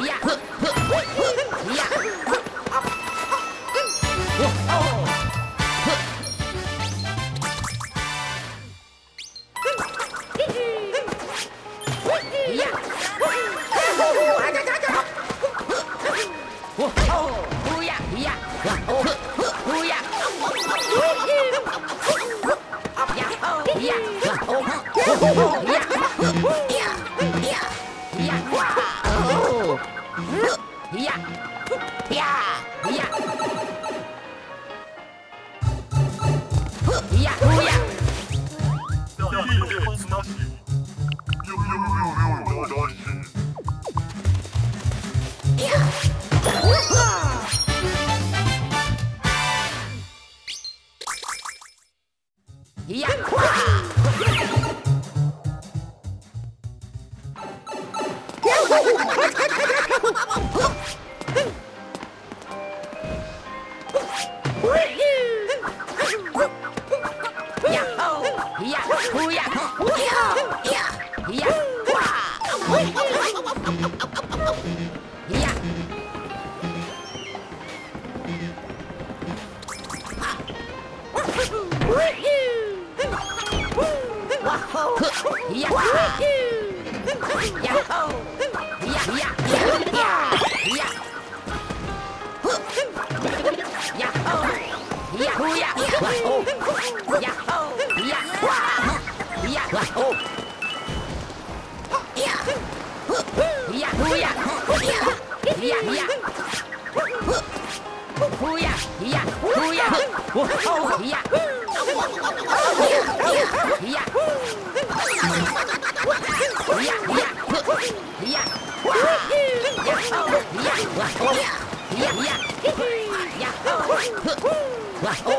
Yeah. Yeah. Yeah! Yeah. Yeah.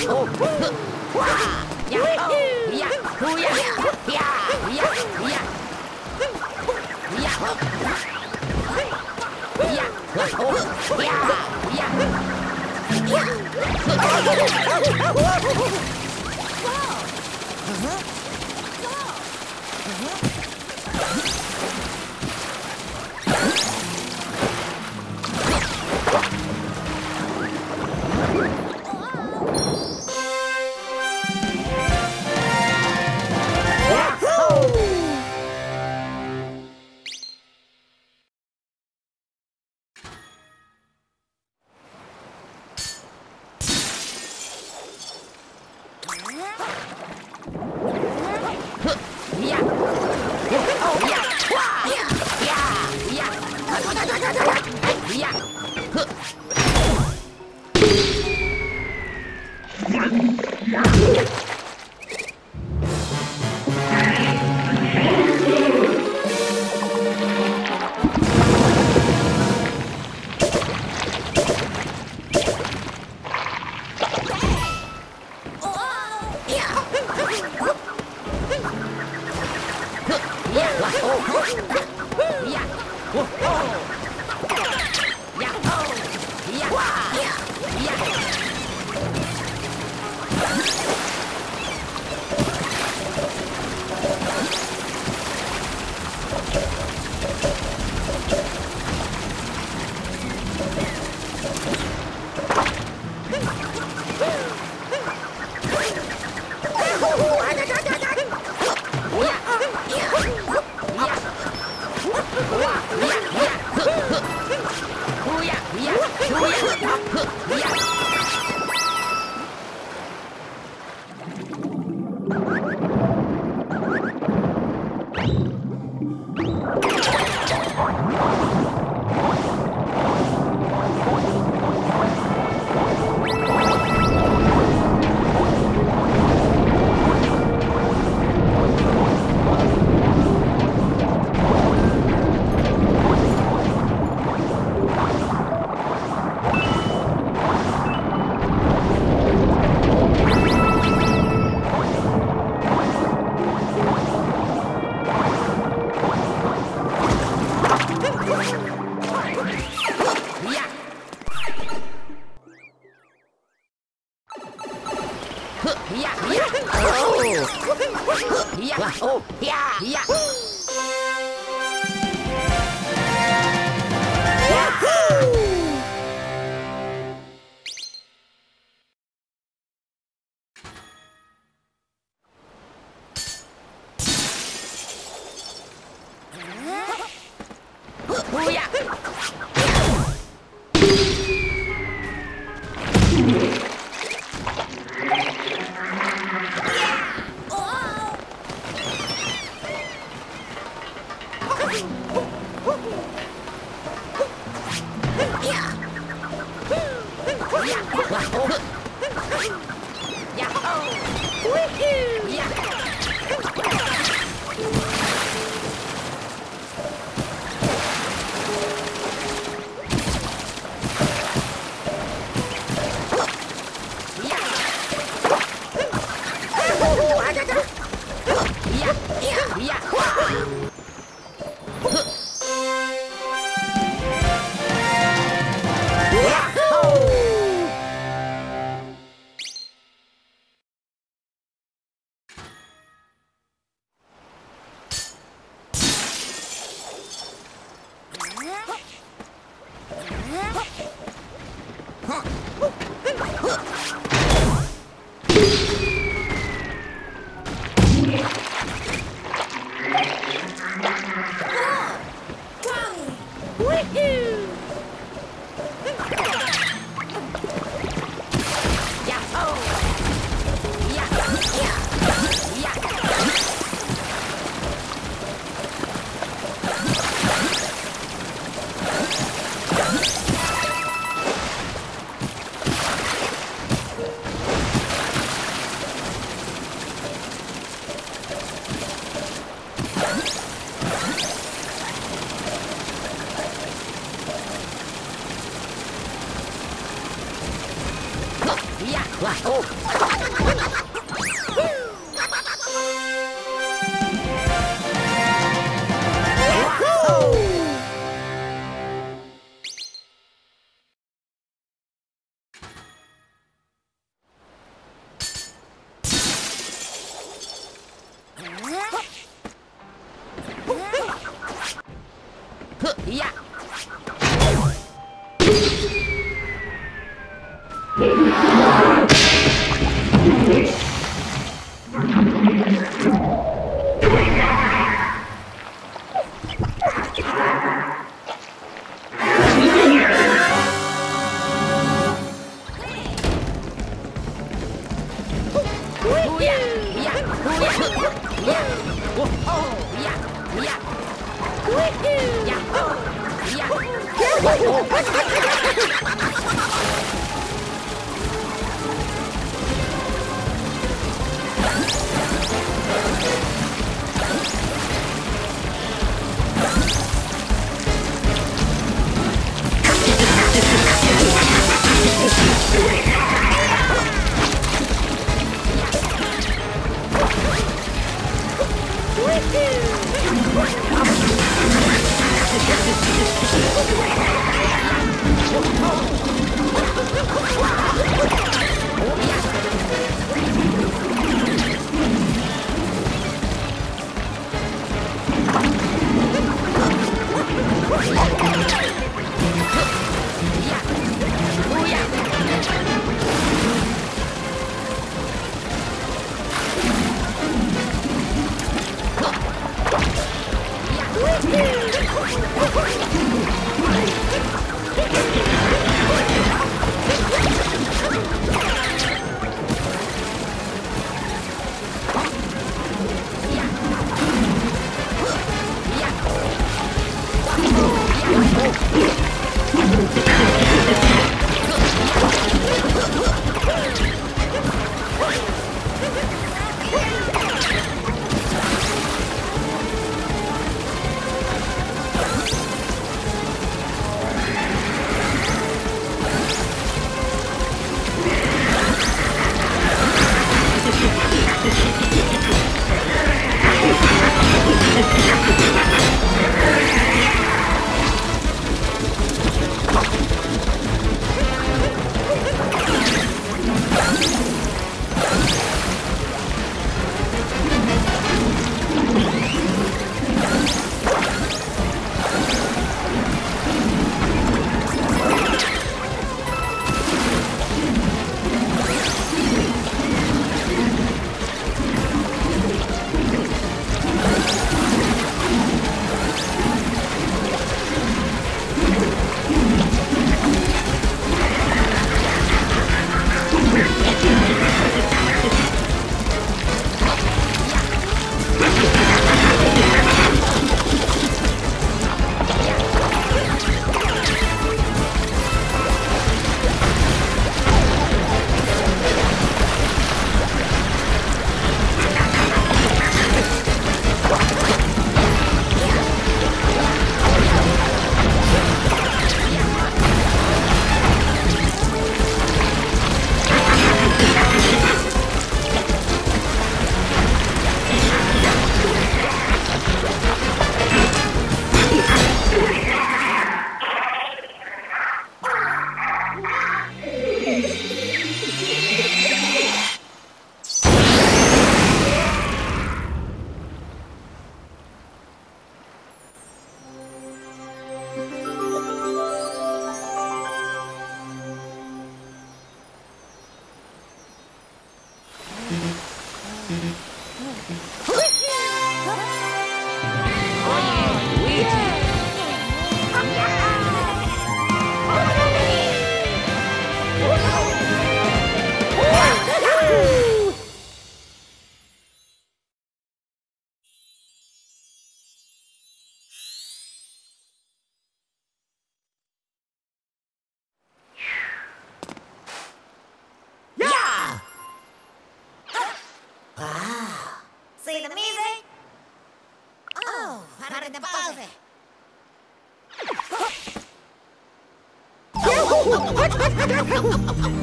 Huh? や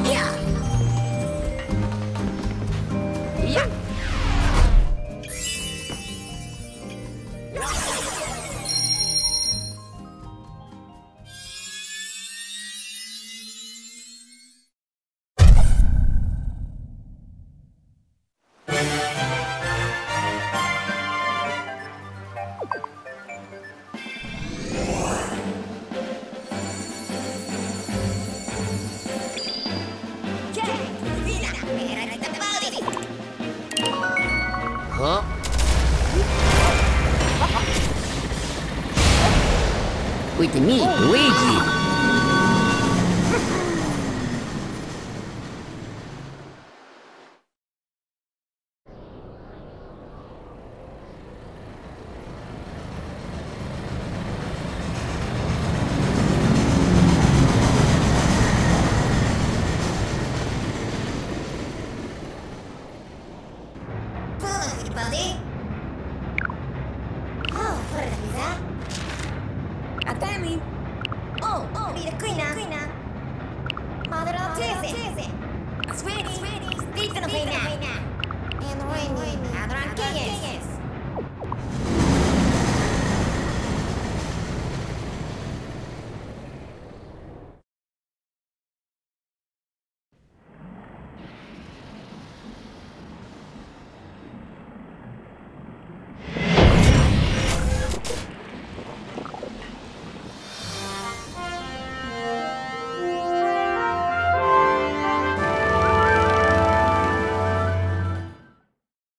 Yeah.